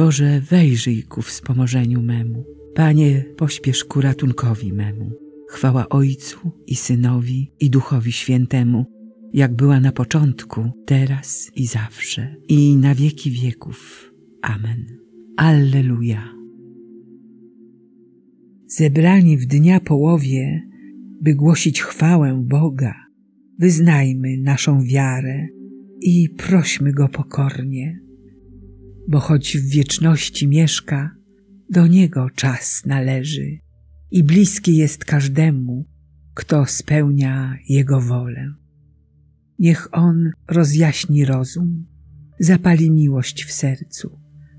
Boże, wejrzyj ku wspomożeniu memu. Panie, pośpiesz ku ratunkowi memu. Chwała Ojcu i Synowi i Duchowi Świętemu, jak była na początku, teraz i zawsze, i na wieki wieków. Amen. Alleluja. Zebrani w dnia połowie, by głosić chwałę Boga, wyznajmy naszą wiarę i prośmy Go pokornie, bo choć w wieczności mieszka, do Niego czas należy i bliski jest każdemu, kto spełnia Jego wolę. Niech On rozjaśni rozum, zapali miłość w sercu,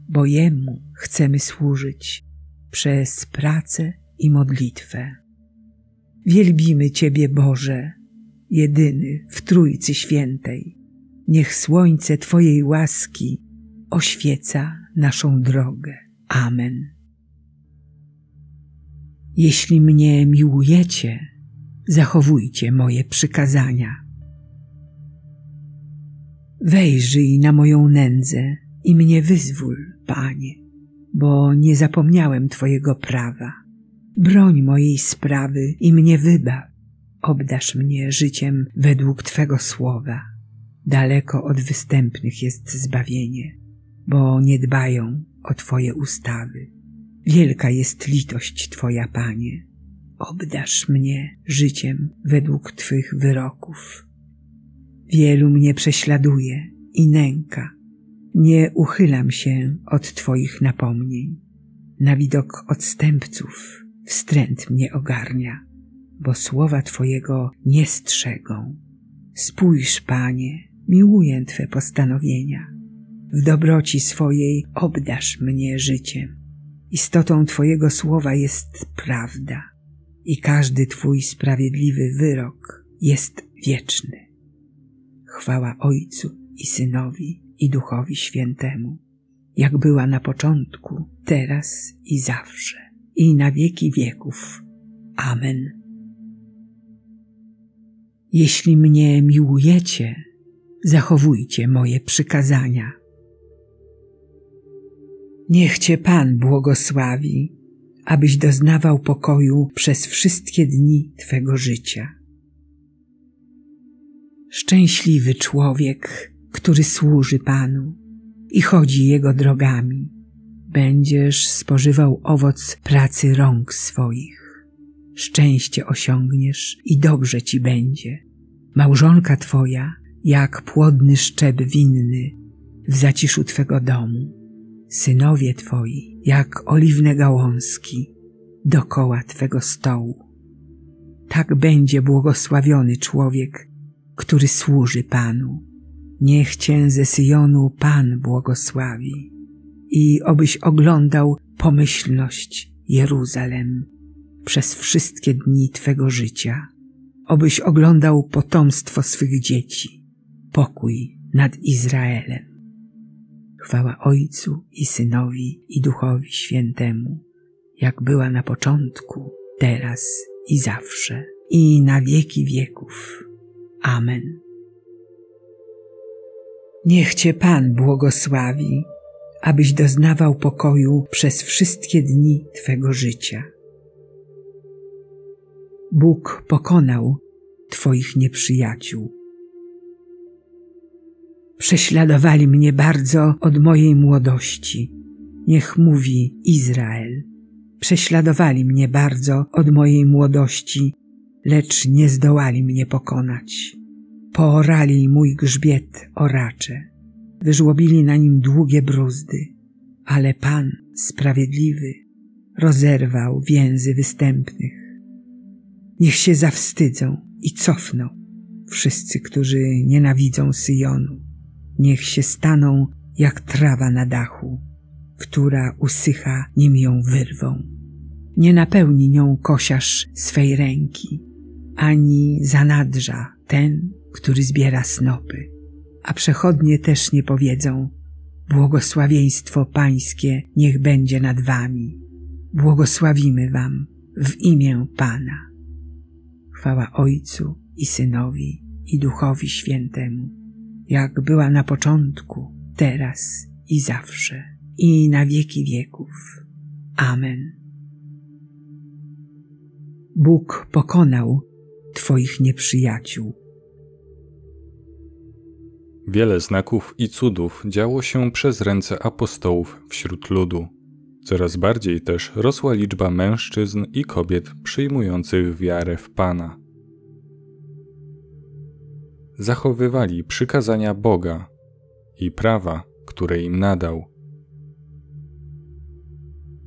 bo Jemu chcemy służyć przez pracę i modlitwę. Wielbimy Ciebie, Boże, jedyny w Trójcy Świętej. Niech słońce Twojej łaski oświeca naszą drogę. Amen. Jeśli mnie miłujecie, zachowujcie moje przykazania. Wejrzyj na moją nędzę i mnie wyzwól, Panie, bo nie zapomniałem Twojego prawa. Broń mojej sprawy i mnie wybaw. Obdasz mnie życiem według Twego słowa. Daleko od występnych jest zbawienie, bo nie dbają o Twoje ustawy. Wielka jest litość Twoja, Panie. Obdasz mnie życiem według Twych wyroków. Wielu mnie prześladuje i nęka. Nie uchylam się od Twoich napomnień. Na widok odstępców wstręt mnie ogarnia, bo słowa Twojego nie strzegą. Spójrz, Panie, miłuję Twe postanowienia. W dobroci swojej obdasz mnie życiem. Istotą Twojego słowa jest prawda i każdy Twój sprawiedliwy wyrok jest wieczny. Chwała Ojcu i Synowi i Duchowi Świętemu, jak była na początku, teraz i zawsze, i na wieki wieków. Amen. Jeśli mnie miłujecie, zachowujcie moje przykazania. Niech Cię Pan błogosławi, abyś doznawał pokoju przez wszystkie dni Twego życia. Szczęśliwy człowiek, który służy Panu i chodzi Jego drogami. Będziesz spożywał owoc pracy rąk swoich. Szczęście osiągniesz i dobrze Ci będzie. Małżonka Twoja jak płodny szczep winny w zaciszu Twego domu. Synowie Twoi jak oliwne gałązki dokoła Twego stołu. Tak będzie błogosławiony człowiek, który służy Panu. Niech Cię ze Syjonu Pan błogosławi i obyś oglądał pomyślność Jeruzalem przez wszystkie dni Twego życia, obyś oglądał potomstwo swych dzieci, pokój nad Izraelem. Chwała Ojcu i Synowi i Duchowi Świętemu, jak była na początku, teraz i zawsze, i na wieki wieków. Amen. Niech Cię Pan błogosławi, abyś doznawał pokoju przez wszystkie dni Twego życia. Bóg pokonał Twoich nieprzyjaciół. Prześladowali mnie bardzo od mojej młodości. Niech mówi Izrael. Prześladowali mnie bardzo od mojej młodości, lecz nie zdołali mnie pokonać. Poorali mój grzbiet oracze, wyżłobili na nim długie bruzdy, ale Pan sprawiedliwy rozerwał więzy występnych. Niech się zawstydzą i cofną wszyscy, którzy nienawidzą Syjonu. Niech się staną jak trawa na dachu, która usycha, nim ją wyrwą. Nie napełni nią kosiarz swej ręki, ani zanadrza ten, który zbiera snopy. A przechodnie też nie powiedzą, błogosławieństwo Pańskie niech będzie nad wami. Błogosławimy wam w imię Pana. Chwała Ojcu i Synowi i Duchowi Świętemu, jak była na początku, teraz i zawsze, i na wieki wieków. Amen. Bóg pokonał Twoich nieprzyjaciół. Wiele znaków i cudów działo się przez ręce apostołów wśród ludu. Coraz bardziej też rosła liczba mężczyzn i kobiet przyjmujących wiarę w Pana. Zachowywali przykazania Boga i prawa, które im nadał.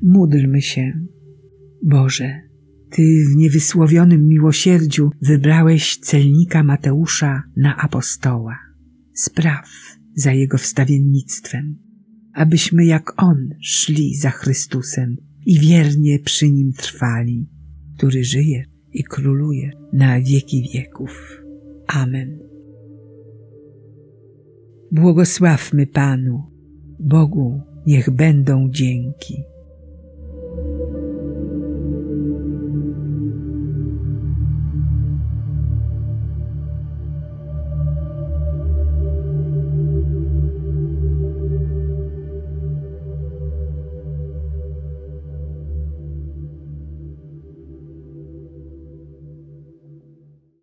Módlmy się. Boże, Ty w niewysłowionym miłosierdziu wybrałeś celnika Mateusza na apostoła. Spraw za jego wstawiennictwem, abyśmy jak on szli za Chrystusem i wiernie przy nim trwali, który żyje i króluje na wieki wieków. Amen. Błogosławmy Panu, Bogu niech będą dzięki.